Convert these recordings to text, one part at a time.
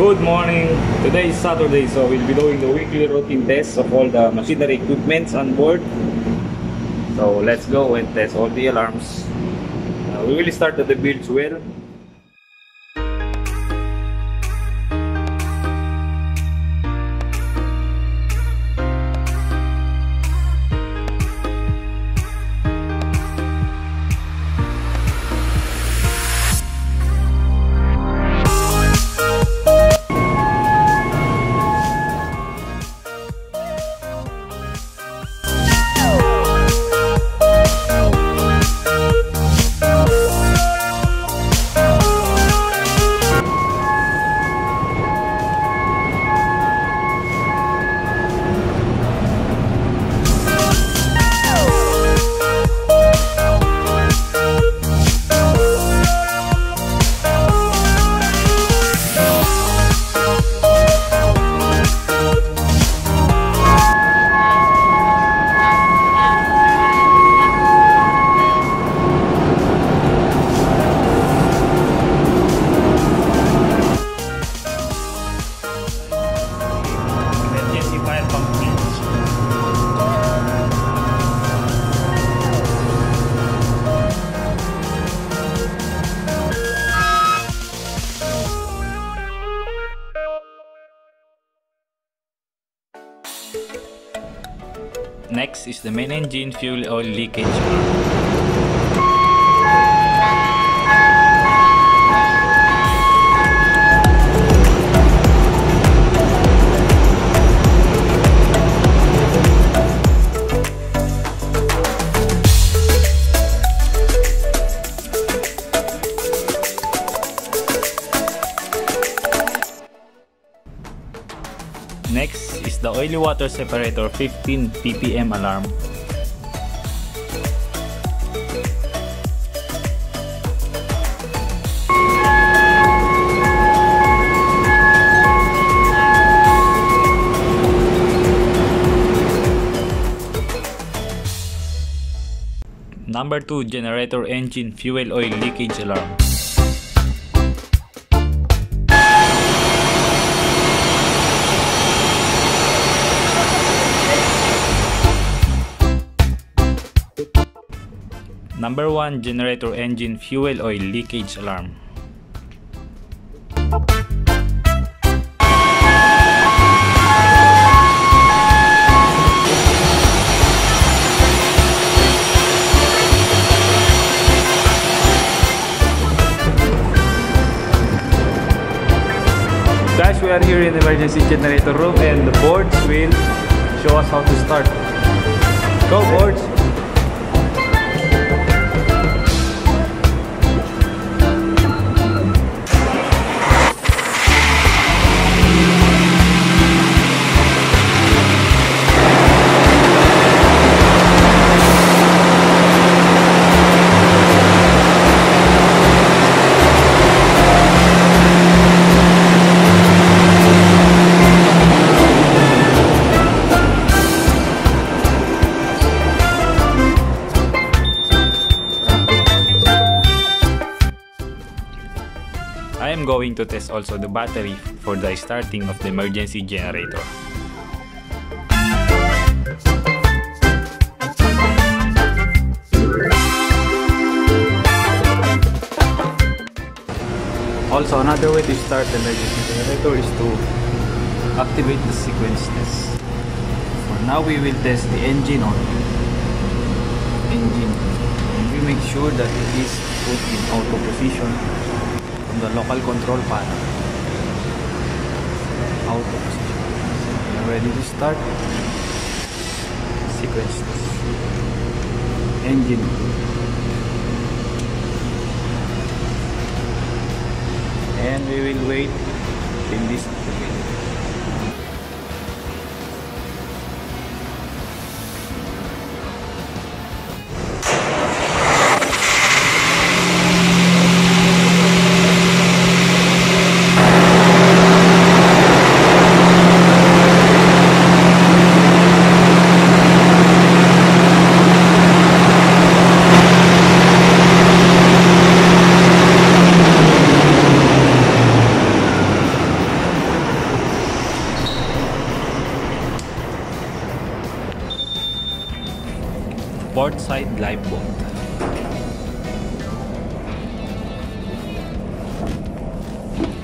Good morning. Today is Saturday, so we'll be doing the weekly routine tests of all the machinery equipments on board. So let's go and test all the alarms. Uh, we will start the bilge well. Is the main engine fuel oil leakage. Next is the oily water separator 15 ppm alarm. Number 2 generator engine fuel oil leakage alarm. Number 1 generator engine fuel oil leakage alarm. Guys, we are here in the emergency generator room and the boards will show us how to start. Go boards! To test also the battery for the starting of the emergency generator. Also another way to start the emergency generator is to activate the sequence test. For now we will test the engine only. Engine. And we make sure that it is put in auto position from the local control panel. Auto position. Ready to start. Sequence. Engine. And we will wait till this lifeboat.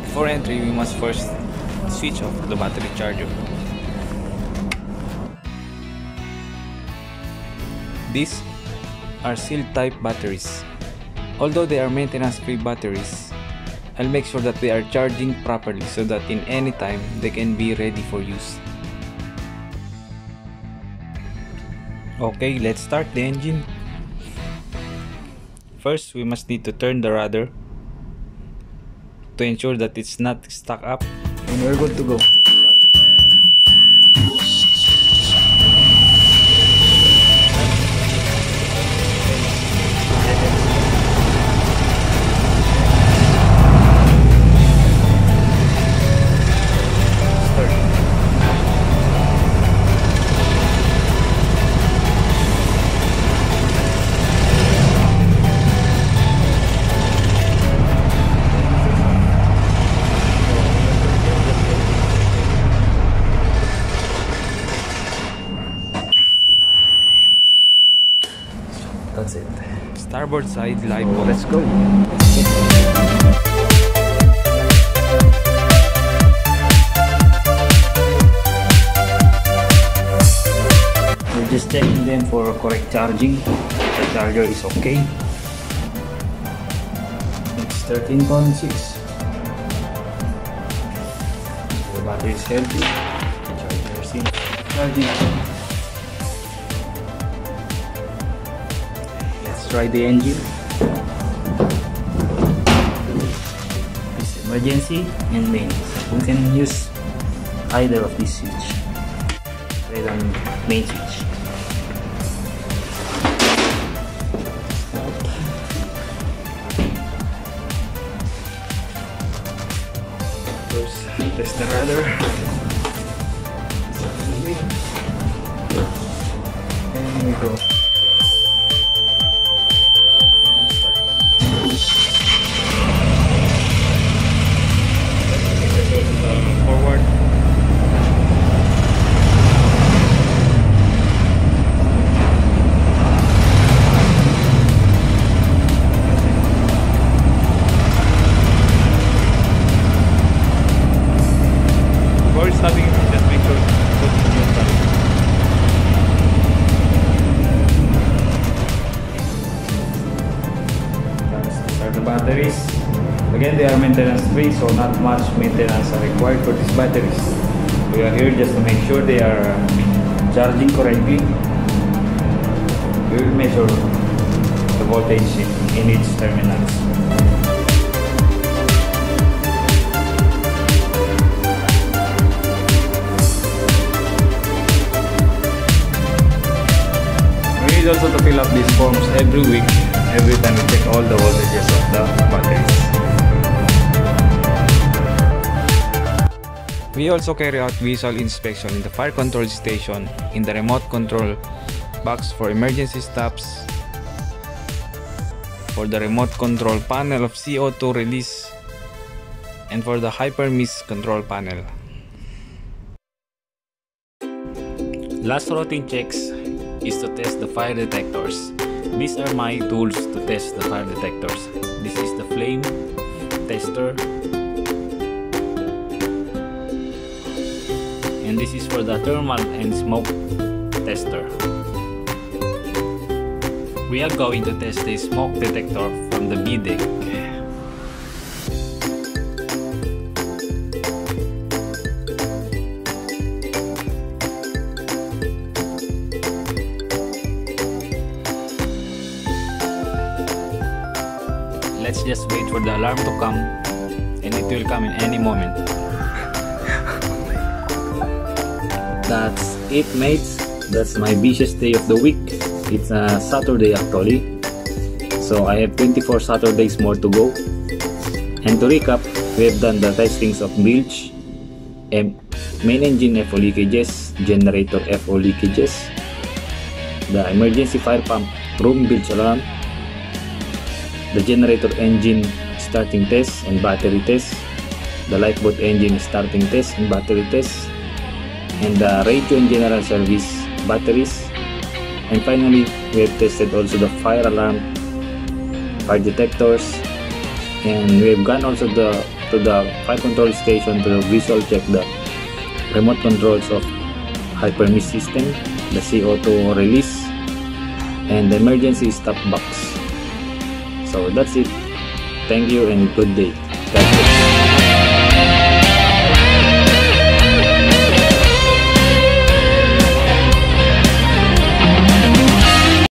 Before entry, we must first switch off the battery charger. These are sealed type batteries. Although they are maintenance free batteries, I'll make sure that they are charging properly so that in any time they can be ready for use. Okay, let's start the engine. First, we must need to turn the rudder to ensure that it's not stuck up and we're good to go. Starboard side live. Let's go. We're just checking them for correct charging. The charger is okay. It's 13.6. The battery is healthy. The charger is charging. Let's try the engine. This emergency and main. We can use either of these switch. Right on main switch. First, test the rudder. And we go. Batteries. Again, they are maintenance free, so not much maintenance are required for these batteries. We are here just to make sure they are uh, charging correctly. We will measure the voltage in, each need also to fill up these forms every week, every time we check all the voltages of the batteries. We also carry out visual inspection in the fire control station, in the remote control box for emergency stops, for the remote control panel of CO2 release, and for the hypermist control panel. Last routine checks is to test the fire detectors. These are my tools to test the fire detectors. This is the flame tester and this is for the thermal and smoke tester. We are going to test the smoke detector from the B just wait for the alarm to come and it will come in any moment. That's it mates. That's my busiest day of the week. It's a Saturday actually. So I have 24 Saturdays more to go. And to recap, we have done the testings of bilge, main engine FO leakages, generator FO leakages, the emergency fire pump room bilge alarm, the generator engine starting test and battery test, the lifeboat engine starting test and battery test, and the radio and general service batteries And finally, we have tested also the fire alarm, fire detectors, and we have gone also the to the fire control station to visual check the remote controls of hypermist system, the CO2 release, and the emergency stop box. So that's it. Thank you and good day.